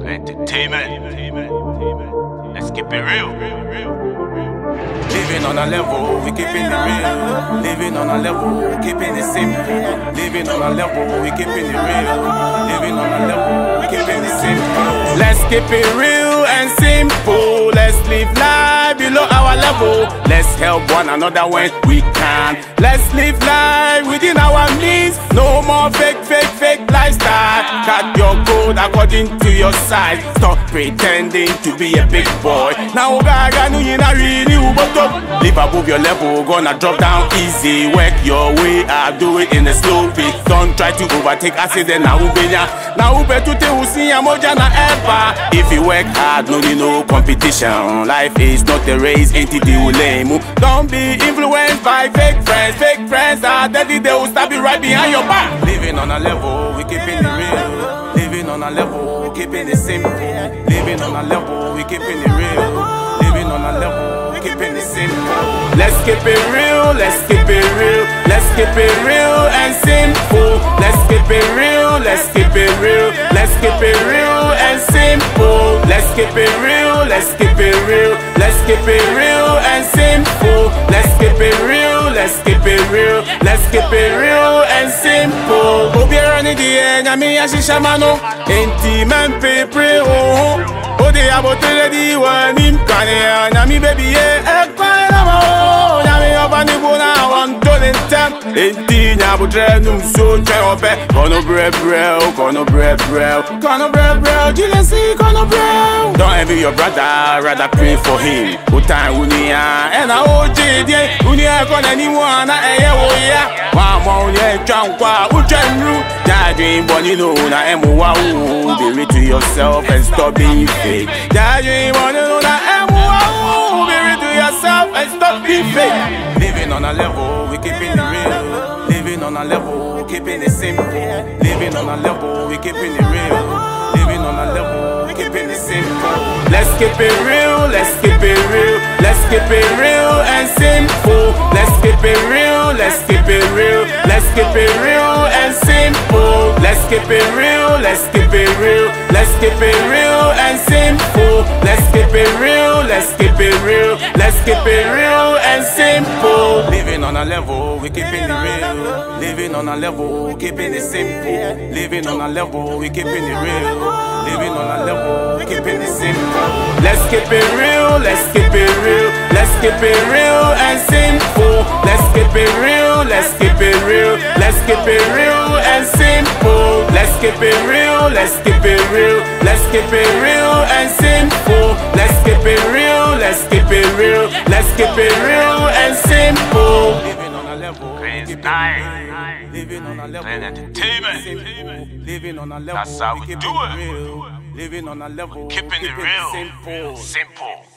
Klin entertainment. Let's keep it real. Living on a level, we keeping it real. Living on a level, we keeping it simple. Living on a level, we keeping it real. Living on a level, we keeping it simple. Let's keep it real and simple. Let's live life below our level. Let's help one another when we can. Let's live life within our means. No more fake, fake, fake lifestyle. Cut your code according to your size. Stop pretending to be a big boy. Now, gaga, no, you not really uboto. Live above your level, gonna drop down easy. Work your way up, do it in a slow pace. Don't try to overtake us. accident. Now, ubenya. Now, ube to te usi moja na ever. If you work hard, no need no competition. Life is not a race, ain't it you lame. Don't be influenced by fake friends. Fake friends are dirty, they will stab you right behind your back. Living on a level, we keeping it real. On a level, we keeping it simple. Living on a level, we keeping it real. Living on a level, we keeping it simple. Let's keep it real, let's keep it real, let's keep it real and simple. Let's keep it real, let's keep it real, let's keep it real and simple. Let's keep it real, let's keep it real, let's keep it real and simple. Let's keep it real, let's keep it real, let's keep it real and simple. die nyame ahyehyɛ ma no enti mɛmpepere wo ho wode abotire di w'anim kwane nyame bebie ɛkwan na ma wo nyame ɔba ne want to wɔnto ne ntɛm enti nya abotire no nsuo twɛ ɔbɛ kɔno brɛbrɛ wo kɔno brɛbrɛ kɔno brɛbrɛ gyile si kɔno brɛ wo don't envy your brother rather pray for him wo time wo nia ɛna wo gyee die wo nia ɛkɔ n'anim a wo ya wɔamma wo nia atwa utwenru. Judging bonny no na emu wa wu. Be real to yourself and stop being fake. Judging bonny no na emu wa wu. Be real to yourself and stop being fake. Living on a level, we keeping it real. Living on a level, keeping it simple. Living on a level, we keeping it real. Living on a level, we keeping it simple. Let's keep it real, let's keep it real, let's keep it real and simple. Let's keep it real, let's keep it real and simple. Let's keep it real, let's keep it real, let's keep it real and simple. Let's keep it real, let's keep it real, let's keep it real and simple. Living on a level, we keeping it real. Living on a level, we keeping it simple. Living on a level, we keeping it real. Living on a level, we keeping it simple. Let's keep it real, let's keep it real, let's keep it real and simple. Let's keep it real, let's keep let's keep it real and simple. Let's keep it real, let's keep it real, let's keep it real and simple. Let's keep it real, let's keep it real, let's keep it real and simple. Living on a level, Klin keep it Living on a level, entertainment. Living on a level, That's how we do it. Living on a level, Keeping it real. simple. Simple.